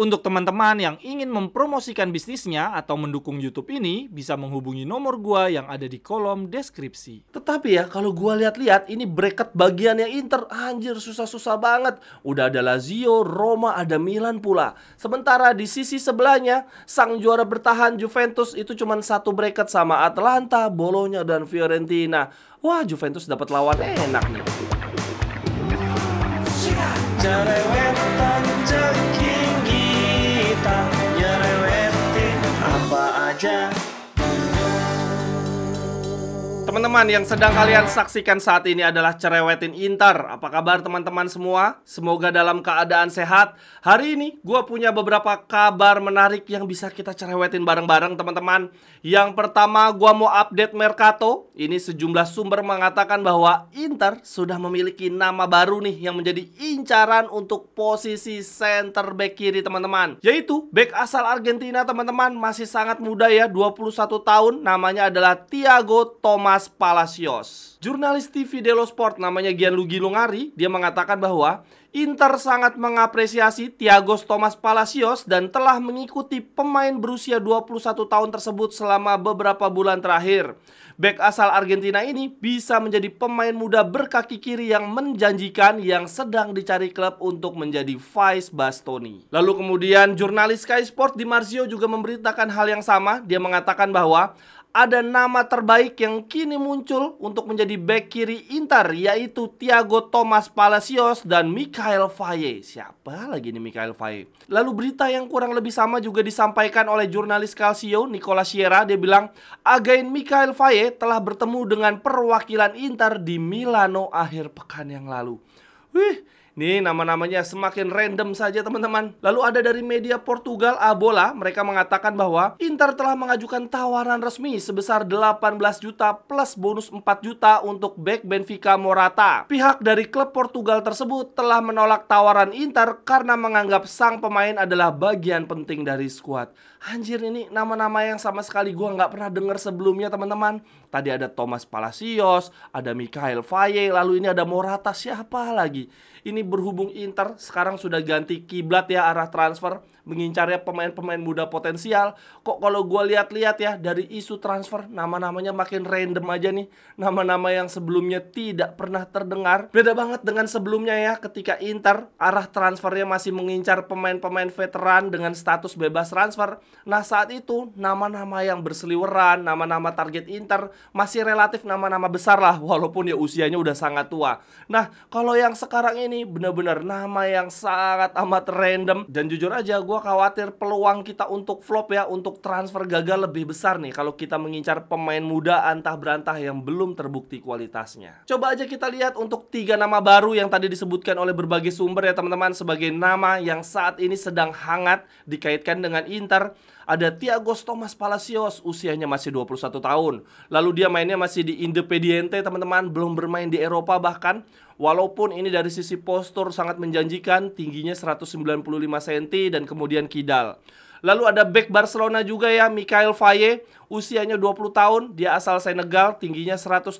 Untuk teman-teman yang ingin mempromosikan bisnisnya atau mendukung YouTube ini, bisa menghubungi nomor gua yang ada di kolom deskripsi. Tetapi ya kalau gua lihat-lihat ini bracket bagiannya Inter anjir susah-susah banget. Udah ada Lazio, Roma, ada Milan pula. Sementara di sisi sebelahnya sang juara bertahan Juventus itu cuma satu bracket sama Atlanta, Bologna dan Fiorentina. Wah, Juventus dapat lawan enak nih. Teman-teman yang sedang kalian saksikan saat ini adalah Cerewetin Inter Apa kabar teman-teman semua? Semoga dalam keadaan sehat. Hari ini gue punya beberapa kabar menarik yang bisa kita cerewetin bareng-bareng teman-teman. Yang pertama gue mau update Mercato. Ini sejumlah sumber mengatakan bahwa Inter sudah memiliki nama baru nih Yang menjadi incaran untuk posisi center back kiri teman-teman. Yaitu back asal Argentina teman-teman. Masih sangat muda ya 21 tahun. Namanya adalah Thiago Thomas Palacios. Jurnalis TV Delo Sport namanya Gianluigi Lungari, dia mengatakan bahwa Inter sangat mengapresiasi Thiago Thomas Palacios dan telah mengikuti pemain berusia 21 tahun tersebut selama beberapa bulan terakhir. Back asal Argentina ini bisa menjadi pemain muda berkaki kiri yang menjanjikan yang sedang dicari klub untuk menjadi vice Bastoni. Lalu kemudian jurnalis Sky Sport Di Marzio juga memberitakan hal yang sama. Dia mengatakan bahwa ada nama terbaik yang kini muncul untuk menjadi back kiri Inter yaitu Thiago Thomas Palacios dan Mikael Faye. Siapa lagi nih Mikael Faye? Lalu berita yang kurang lebih sama juga disampaikan oleh jurnalis Calcio Nicola Sierra. Dia bilang, Again Mikael Faye telah bertemu dengan perwakilan Inter di Milano akhir pekan yang lalu. Wih, Nih nama-namanya semakin random saja teman-teman. Lalu ada dari media Portugal Abola. Mereka mengatakan bahwa Inter telah mengajukan tawaran resmi sebesar 18 juta plus bonus 4 juta untuk back Benfica Morata. Pihak dari klub Portugal tersebut telah menolak tawaran Inter karena menganggap sang pemain adalah bagian penting dari skuad. Anjir ini nama-nama yang sama sekali gue nggak pernah dengar sebelumnya teman-teman Tadi ada Thomas Palacios, ada Mikael Faye, lalu ini ada Morata Siapa lagi? Ini berhubung Inter sekarang sudah ganti kiblat ya arah transfer mengincarnya pemain-pemain muda potensial. Kok kalau gue lihat-lihat ya dari isu transfer nama-namanya makin random aja nih. Nama-nama yang sebelumnya tidak pernah terdengar. Beda banget dengan sebelumnya ya ketika Inter arah transfernya masih mengincar pemain-pemain veteran dengan status bebas transfer. Nah saat itu nama-nama yang berseliweran, nama-nama target Inter masih relatif nama-nama besar lah walaupun ya usianya udah sangat tua. Nah kalau yang sekarang ini benar-benar nama yang sangat amat random. Dan jujur aja gue khawatir peluang kita untuk flop ya Untuk transfer gagal lebih besar nih. Kalau kita mengincar pemain muda antah berantah yang belum terbukti kualitasnya. Coba aja kita lihat untuk tiga nama baru yang tadi disebutkan oleh berbagai sumber ya teman-teman. Sebagai nama yang saat ini sedang hangat dikaitkan dengan Inter ada Thiago Thomas Palacios, usianya masih 21 tahun. Lalu dia mainnya masih di Independiente, teman-teman, belum bermain di Eropa bahkan. Walaupun ini dari sisi postur sangat menjanjikan, tingginya 195 cm dan kemudian kidal. Lalu ada back Barcelona juga ya, Mikael Faye, usianya 20 tahun, dia asal Senegal, tingginya 186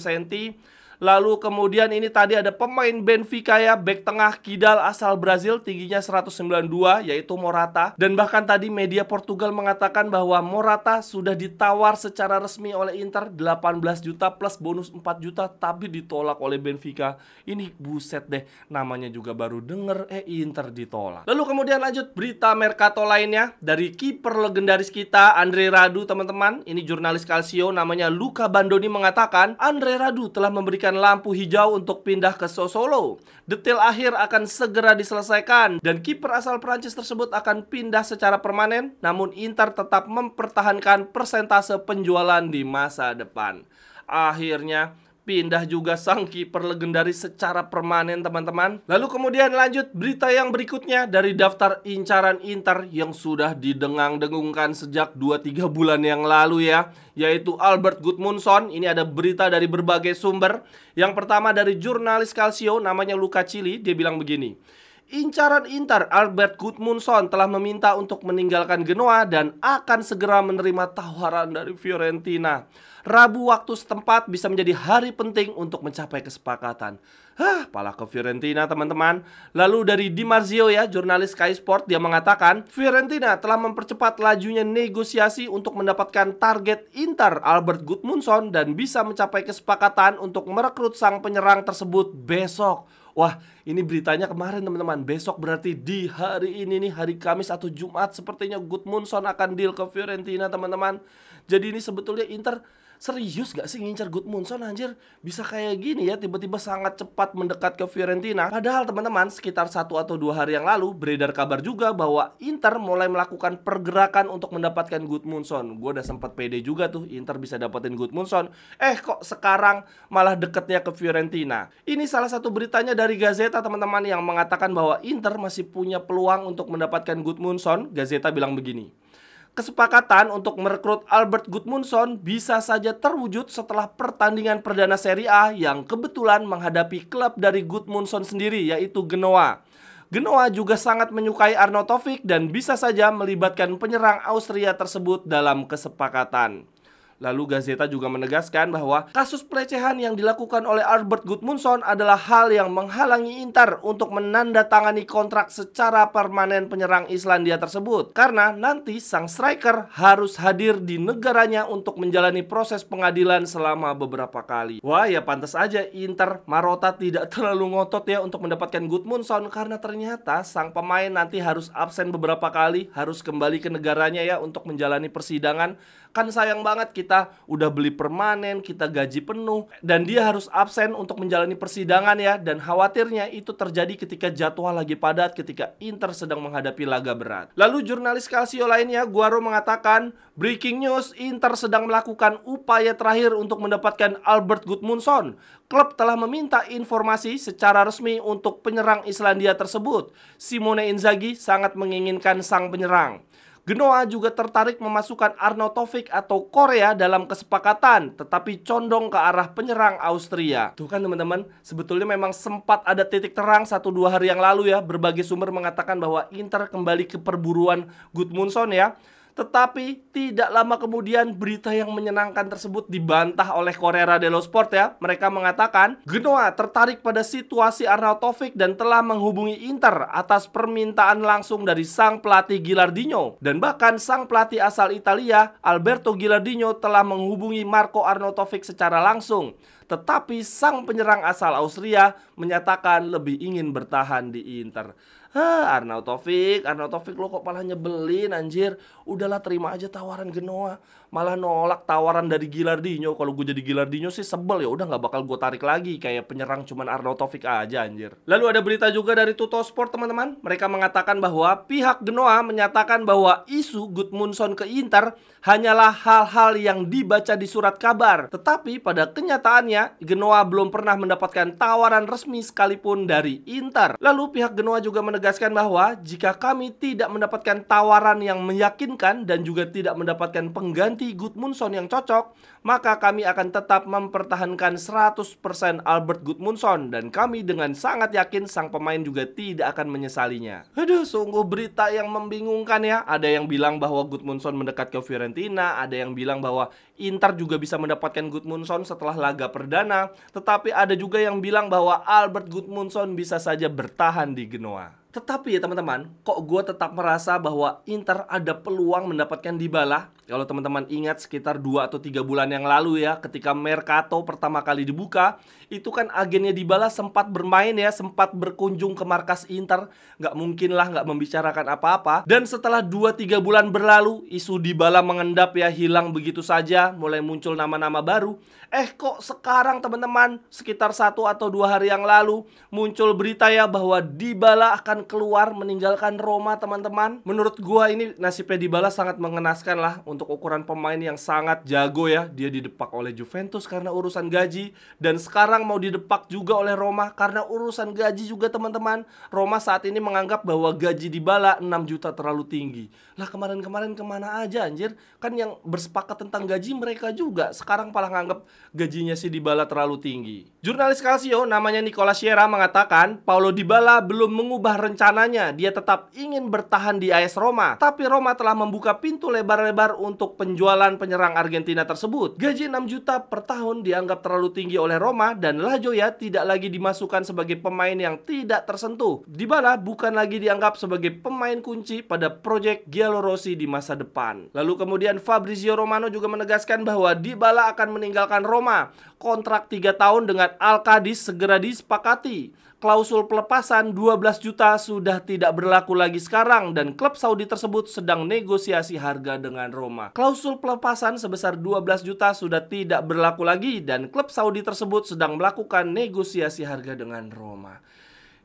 cm. Lalu kemudian ini tadi ada pemain Benfica ya, back tengah kidal asal Brazil tingginya 192 yaitu Morata. Dan bahkan tadi media Portugal mengatakan bahwa Morata sudah ditawar secara resmi oleh Inter 18 juta plus bonus 4 juta tapi ditolak oleh Benfica. Ini buset deh, namanya juga baru denger eh Inter ditolak. Lalu kemudian lanjut berita Mercato lainnya dari kiper legendaris kita Andre Radu teman-teman. Ini jurnalis Calcio namanya Luca Bandoni mengatakan Andre Radu telah memberikan lampu hijau untuk pindah ke Sosolo. Detail akhir akan segera diselesaikan dan kiper asal Prancis tersebut akan pindah secara permanen, namun Inter tetap mempertahankan persentase penjualan di masa depan. Akhirnya pindah juga sang kiper legendaris secara permanen teman-teman. Lalu kemudian lanjut berita yang berikutnya dari daftar incaran Inter yang sudah didengang-dengungkan sejak 2-3 bulan yang lalu ya Yaitu Albert Gudmundsson. Ini ada berita dari berbagai sumber. Yang pertama dari jurnalis Calcio namanya Luca Cili. Dia bilang begini Incaran Inter Albert Gudmundsson telah meminta untuk meninggalkan Genoa dan akan segera menerima tawaran dari Fiorentina. Rabu waktu setempat bisa menjadi hari penting untuk mencapai kesepakatan. Hah, pala ke Fiorentina teman-teman. Lalu dari Di Marzio ya, jurnalis Sky Sport dia mengatakan, Fiorentina telah mempercepat lajunya negosiasi untuk mendapatkan target Inter Albert Gudmundsson dan bisa mencapai kesepakatan untuk merekrut sang penyerang tersebut besok. Wah, ini beritanya kemarin teman-teman. Besok berarti di hari ini nih, hari Kamis atau Jumat sepertinya Gudmundsson akan deal ke Fiorentina teman-teman. Jadi ini sebetulnya Inter Serius gak sih ngincar Gudmundsson anjir? Bisa kayak gini ya tiba-tiba sangat cepat mendekat ke Fiorentina. Padahal teman-teman sekitar satu atau dua hari yang lalu beredar kabar juga bahwa Inter mulai melakukan pergerakan untuk mendapatkan Gudmundsson Gue udah sempat pede juga tuh Inter bisa dapetin Gudmundsson Eh kok sekarang malah deketnya ke Fiorentina? Ini salah satu beritanya dari Gazeta teman-teman yang mengatakan bahwa Inter masih punya peluang untuk mendapatkan Gudmundsson Gazeta bilang begini Kesepakatan untuk merekrut Albert Gudmundsson bisa saja terwujud setelah pertandingan perdana Serie A yang kebetulan menghadapi klub dari Gudmundsson sendiri yaitu Genoa. Genoa juga sangat menyukai Arnautovic dan bisa saja melibatkan penyerang Austria tersebut dalam kesepakatan. Lalu Gazeta juga menegaskan bahwa kasus pelecehan yang dilakukan oleh Albert Gudmundsson adalah hal yang menghalangi Inter untuk menandatangani kontrak secara permanen penyerang Islandia tersebut. Karena nanti sang striker harus hadir di negaranya untuk menjalani proses pengadilan selama beberapa kali. Wah ya pantas aja Inter Marota tidak terlalu ngotot ya untuk mendapatkan Gudmundsson karena ternyata sang pemain nanti harus absen beberapa kali, harus kembali ke negaranya ya untuk menjalani persidangan. Kan sayang banget kita udah beli permanen, kita gaji penuh dan dia harus absen untuk menjalani persidangan ya dan khawatirnya itu terjadi ketika jadwal lagi padat ketika Inter sedang menghadapi laga berat. Lalu jurnalis Calcio lainnya Guaro mengatakan, "Breaking news, Inter sedang melakukan upaya terakhir untuk mendapatkan Albert Gudmundsson. Klub telah meminta informasi secara resmi untuk penyerang Islandia tersebut. Simone Inzaghi sangat menginginkan sang penyerang." Genoa juga tertarik memasukkan Arnautovic atau Korea dalam kesepakatan, tetapi condong ke arah penyerang Austria. Tuh kan teman-teman, sebetulnya memang sempat ada titik terang satu dua hari yang lalu ya, berbagai sumber mengatakan bahwa Inter kembali ke perburuan Gudmundsson ya. Tetapi tidak lama kemudian berita yang menyenangkan tersebut dibantah oleh Corriere dello Sport ya. Mereka mengatakan Genoa tertarik pada situasi Arnautovic dan telah menghubungi Inter atas permintaan langsung dari sang pelatih Gilardino. Dan bahkan sang pelatih asal Italia Alberto Gilardino telah menghubungi Marco Arnautovic secara langsung. Tetapi sang penyerang asal Austria menyatakan lebih ingin bertahan di Inter. Hah, Arnautovic, Arnautovic lo kok malah nyebelin anjir. Udahlah terima aja tawaran Genoa. Malah nolak tawaran dari Gilardino. Kalau gue jadi Gilardino sih sebel ya udah nggak bakal gue tarik lagi kayak penyerang cuman Arnautovic aja anjir. Lalu ada berita juga dari Tuto Sport teman-teman. Mereka mengatakan bahwa pihak Genoa menyatakan bahwa isu Gudmundsson ke Inter hanyalah hal-hal yang dibaca di surat kabar. Tetapi pada kenyataannya Genoa belum pernah mendapatkan tawaran resmi sekalipun dari Inter. Lalu pihak Genoa juga menegaskan menegaskan bahwa jika kami tidak mendapatkan tawaran yang meyakinkan dan juga tidak mendapatkan pengganti Gudmundsson yang cocok, maka kami akan tetap mempertahankan 100% Albert Gudmundsson dan kami dengan sangat yakin sang pemain juga tidak akan menyesalinya. Aduh, sungguh berita yang membingungkan ya. Ada yang bilang bahwa Gudmundsson mendekat ke Fiorentina, ada yang bilang bahwa Inter juga bisa mendapatkan Gudmundsson setelah laga perdana, tetapi ada juga yang bilang bahwa Albert Gudmundsson bisa saja bertahan di Genoa. Tetapi ya teman-teman, kok gue tetap merasa bahwa Inter ada peluang mendapatkan Dybala. Kalau teman-teman ingat sekitar 2 atau 3 bulan yang lalu ya, ketika Mercato pertama kali dibuka, itu kan agennya Dybala sempat bermain ya, sempat berkunjung ke markas Inter. Nggak mungkin lah nggak membicarakan apa-apa. Dan setelah 2-3 bulan berlalu, isu Dybala mengendap ya, hilang begitu saja, mulai muncul nama-nama baru. Eh kok sekarang teman-teman, sekitar satu atau dua hari yang lalu, muncul berita ya bahwa Dybala akan keluar meninggalkan Roma teman-teman Menurut gua ini nasibnya Dybala sangat mengenaskan lah Untuk ukuran pemain yang sangat jago ya Di dia didepak oleh Juventus karena urusan gaji dan sekarang mau didepak juga oleh Roma karena urusan gaji juga teman-teman. Roma saat ini menganggap bahwa gaji Dybala 6 juta terlalu tinggi. Lah kemarin-kemarin ke mana aja anjir? Kan yang bersepakat tentang gaji mereka juga. Sekarang malah nganggap gajinya si Dybala terlalu tinggi. Jurnalis Calcio namanya Nicola Sierra mengatakan Paulo Dybala belum mengubah rencananya. Dia tetap ingin bertahan di AS Roma. Tapi Roma telah membuka pintu lebar-lebar untuk penjualan penyerang Argentina tersebut. Gaji 6 juta per tahun dianggap terlalu tinggi oleh Roma dan La Joya tidak lagi dimasukkan sebagai pemain yang tidak tersentuh. Dybala bukan lagi dianggap sebagai pemain kunci pada proyek Giallorossi di masa depan. Lalu kemudian Fabrizio Romano juga menegaskan bahwa Dybala akan meninggalkan Roma. Kontrak 3 tahun dengan Al segera disepakati klausul pelepasan 12 juta sudah tidak berlaku lagi sekarang dan klub Saudi tersebut sedang negosiasi harga dengan Roma. Klausul pelepasan sebesar 12 juta sudah tidak berlaku lagi dan klub Saudi tersebut sedang melakukan negosiasi harga dengan Roma.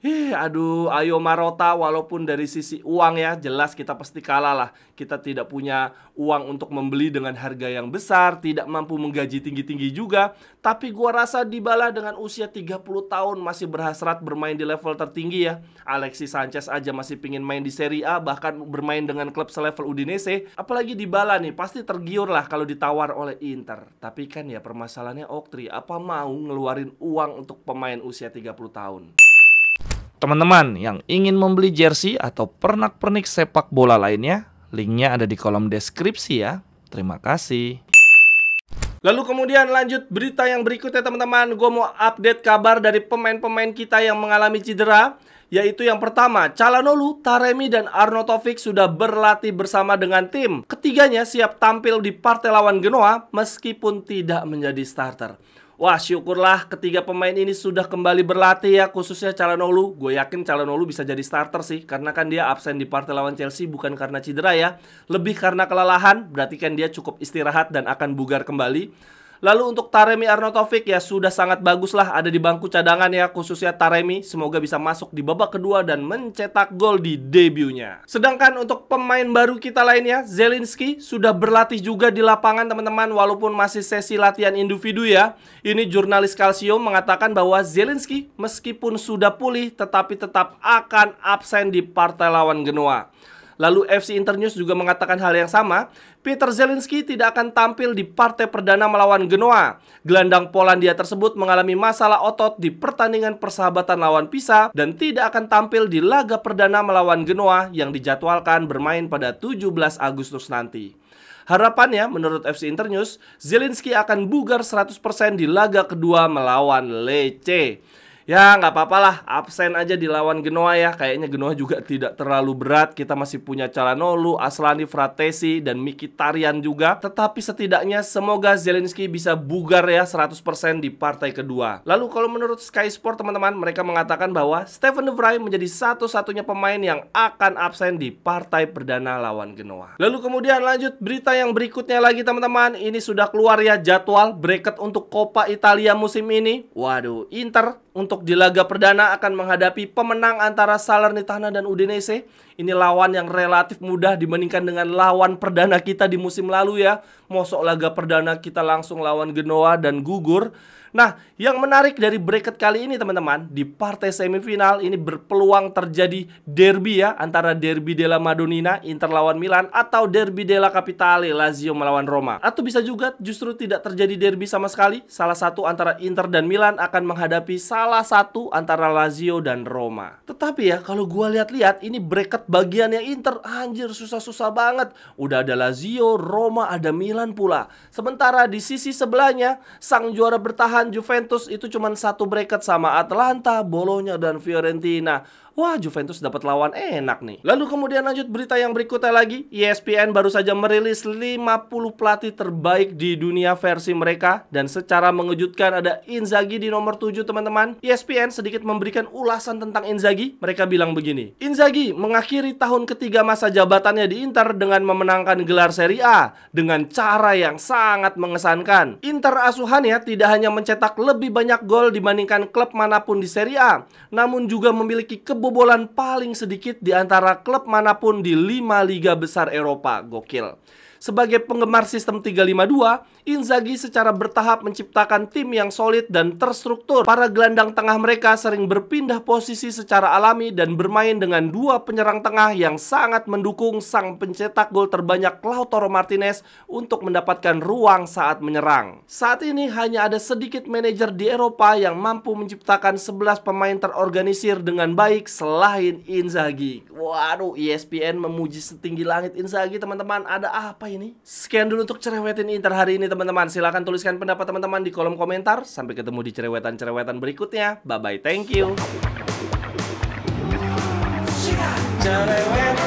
Ih, aduh, ayo Marota, walaupun dari sisi uang ya, jelas kita pasti kalah lah. Kita tidak punya uang untuk membeli dengan harga yang besar, tidak mampu menggaji tinggi-tinggi juga. Tapi gua rasa Dybala dengan usia 30 tahun masih berhasrat bermain di level tertinggi ya. Alexis Sanchez aja masih pingin main di Serie A, bahkan bermain dengan klub selevel Udinese. Apalagi Dybala nih, pasti tergiur lah kalau ditawar oleh Inter. Tapi kan ya permasalahannya Oktri, apa mau ngeluarin uang untuk pemain usia 30 tahun? Teman-teman yang ingin membeli jersey atau pernak-pernik sepak bola lainnya, linknya ada di kolom deskripsi ya. Terima kasih. Lalu kemudian lanjut berita yang berikutnya teman-teman Gue mau update kabar dari pemain-pemain kita yang mengalami cedera Yaitu yang pertama Calhanoglu, Taremi, dan Arnautovic sudah berlatih bersama dengan tim Ketiganya siap tampil di partai lawan Genoa Meskipun tidak menjadi starter Wah syukurlah ketiga pemain ini sudah kembali berlatih ya khususnya Calhanoglu. Gue yakin Calhanoglu bisa jadi starter sih karena kan dia absen di partai lawan Chelsea bukan karena cedera ya, lebih karena kelelahan. Berarti kan dia cukup istirahat dan akan bugar kembali. Lalu untuk Taremi Arnautovic ya sudah sangat bagus lah ada di bangku cadangan ya khususnya Taremi semoga bisa masuk di babak kedua dan mencetak gol di debutnya. Sedangkan untuk pemain baru kita lainnya Zelinski sudah berlatih juga di lapangan teman-teman walaupun masih sesi latihan individu ya. Ini jurnalis Calcio mengatakan bahwa Zelinski meskipun sudah pulih tetapi tetap akan absen di partai lawan Genoa. Lalu FC Internews juga mengatakan hal yang sama. Peter Zelinski tidak akan tampil di partai perdana melawan Genoa. Gelandang Polandia tersebut mengalami masalah otot di pertandingan persahabatan lawan Pisa dan tidak akan tampil di laga perdana melawan Genoa yang dijadwalkan bermain pada 17 Agustus nanti. Harapannya, menurut FC Internews, Zelinski akan bugar 100% di laga kedua melawan Lecce. Ya nggak apa-apa lah. Absen aja di lawan Genoa ya. Kayaknya Genoa juga tidak terlalu berat. Kita masih punya Calhanoglu, Aslani, Fratesi, dan Mikitarian juga. Tetapi setidaknya semoga Zelenski bisa bugar ya 100% di partai kedua. Lalu kalau menurut Sky Sport teman-teman Mereka mengatakan bahwa Stephen De Vrij menjadi satu-satunya pemain yang akan absen di partai perdana lawan Genoa. Lalu kemudian lanjut berita yang berikutnya lagi teman-teman. Ini sudah keluar ya jadwal bracket untuk Coppa Italia musim ini. Waduh Inter untuk di laga perdana akan menghadapi pemenang antara Salernitana dan Udinese. Ini lawan yang relatif mudah dibandingkan dengan lawan perdana kita di musim lalu ya. Mosok laga perdana kita langsung lawan Genoa dan gugur. Nah, yang menarik dari bracket kali ini teman-teman, di partai semifinal ini berpeluang terjadi derby ya antara derby della Madonnina Inter lawan Milan atau derby della Capitale Lazio melawan Roma. Atau bisa juga justru tidak terjadi derby sama sekali, salah satu antara Inter dan Milan akan menghadapi salah satu antara Lazio dan Roma. Tetapi ya kalau gua lihat-lihat ini bracket bagiannya Inter anjir susah-susah banget. Udah ada Lazio, Roma, ada Milan pula. Sementara di sisi sebelahnya sang juara bertahan Juventus itu cuma satu bracket sama Atlanta, Bologna dan Fiorentina. Wah, Juventus dapat lawan enak nih. Lalu kemudian lanjut berita yang berikutnya lagi. ESPN baru saja merilis 50 pelatih terbaik di dunia versi mereka. Dan secara mengejutkan ada Inzaghi di nomor 7 teman-teman. ESPN sedikit memberikan ulasan tentang Inzaghi. Mereka bilang begini. Inzaghi mengakhiri tahun ketiga masa jabatannya di Inter dengan memenangkan gelar Serie A. Dengan cara yang sangat mengesankan. Inter asuhannya tidak hanya mencetak lebih banyak gol dibandingkan klub mana pun di Serie A. Namun juga memiliki kebo kebobolan paling sedikit di antara klub mana pun di lima liga besar Eropa. Gokil. Sebagai penggemar sistem 352, Inzaghi secara bertahap menciptakan tim yang solid dan terstruktur. Para gelandang tengah mereka sering berpindah posisi secara alami dan bermain dengan dua penyerang tengah yang sangat mendukung sang pencetak gol terbanyak Lautaro Martinez untuk mendapatkan ruang saat menyerang. Saat ini hanya ada sedikit manajer di Eropa yang mampu menciptakan 11 pemain terorganisir dengan baik selain Inzaghi. Waduh, ESPN memuji setinggi langit Inzaghi teman-teman. Ada apa ini? Sekian dulu untuk cerewetin Inter hari ini teman-teman. Silahkan tuliskan pendapat teman-teman di kolom komentar. Sampai ketemu di cerewetan-cerewetan berikutnya. Bye-bye, thank you. Cerewetan